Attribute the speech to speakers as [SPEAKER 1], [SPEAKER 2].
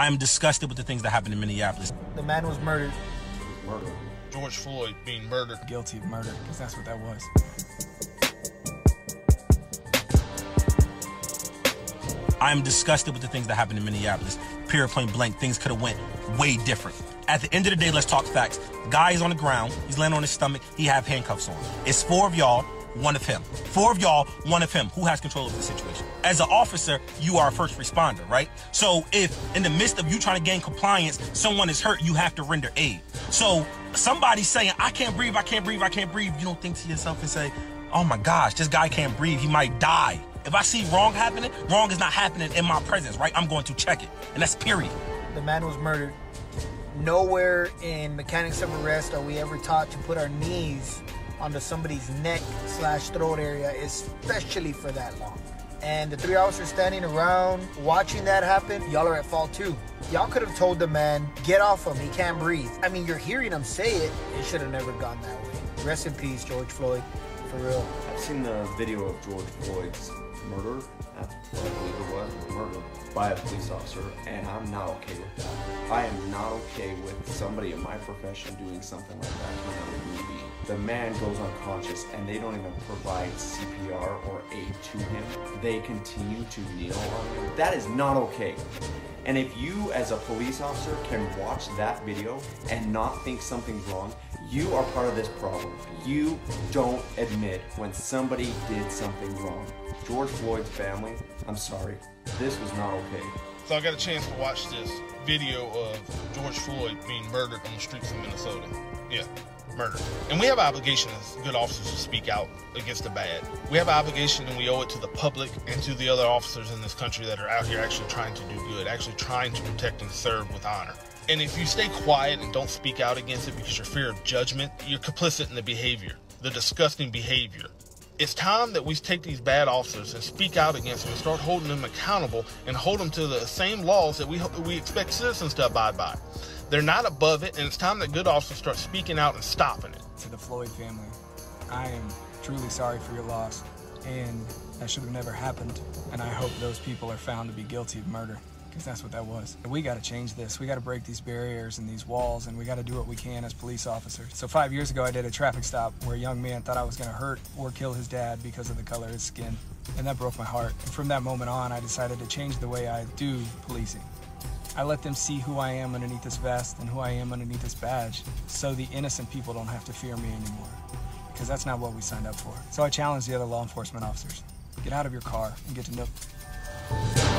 [SPEAKER 1] I am disgusted with the things that happened in Minneapolis.
[SPEAKER 2] The man was murdered.
[SPEAKER 3] Murder.
[SPEAKER 4] George Floyd being murdered.
[SPEAKER 5] Guilty of murder, because that's what that was.
[SPEAKER 1] I am disgusted with the things that happened in Minneapolis. Pure point blank, things could have went way different. At the end of the day, let's talk facts. Guy is on the ground. He's laying on his stomach. He have handcuffs on. It's four of y'all, one of him. Four of y'all, one of him. Who has control of the situation? As an officer, you are a first responder, right? So if in the midst of you trying to gain compliance, someone is hurt, you have to render aid. So somebody saying, I can't breathe, I can't breathe, I can't breathe, you don't think to yourself and say, oh my gosh, this guy can't breathe, he might die. If I see wrong happening, wrong is not happening in my presence, right? I'm going to check it. And that's period.
[SPEAKER 2] The man was murdered. Nowhere in mechanics of arrest are we ever taught to put our knees onto somebody's neck slash throat area, especially for that long. And the three officers standing around watching that happen, y'all are at fault too. Y'all could have told the man, get off him, he can't breathe. I mean, you're hearing him say it, it should have never gone that way. Rest in peace, George Floyd, for real.
[SPEAKER 3] I've seen the video of George Floyd's murder, that's what I believe it was, murder by a police officer, and I'm not okay with that. I am not okay with somebody in my profession doing something like that to another being. The man goes unconscious and they don't even provide CPR or aid to him. They continue to kneel on him. That is not okay. And if you, as a police officer, can watch that video and not think something's wrong, you are part of this problem. You don't admit when somebody did something wrong. George Floyd's family, I'm sorry, this was not okay.
[SPEAKER 4] So I got a chance to watch this video of George Floyd being murdered on the streets of Minnesota. Yeah, murdered. And we have an obligation as good officers to speak out against the bad. We have an obligation and we owe it to the public and to the other officers in this country that are out here actually trying to do good, actually trying to protect and serve with honor. And if you stay quiet and don't speak out against it because you're fear of judgment, you're complicit in the behavior, the disgusting behavior. It's time that we take these bad officers and speak out against them and start holding them accountable and hold them to the same laws that we we expect citizens to abide by. They're not above it, and it's time that good officers start speaking out and stopping it.
[SPEAKER 5] To the Floyd family, I am truly sorry for your loss, and that should have never happened. And I hope those people are found to be guilty of murder because that's what that was. We got to change this. We got to break these barriers and these walls, and we got to do what we can as police officers. So five years ago, I did a traffic stop where a young man thought I was going to hurt or kill his dad because of the color of his skin, and that broke my heart. And from that moment on, I decided to change the way I do policing. I let them see who I am underneath this vest and who I am underneath this badge, so the innocent people don't have to fear me anymore, because that's not what we signed up for. So I challenge the other law enforcement officers: get out of your car and get to know.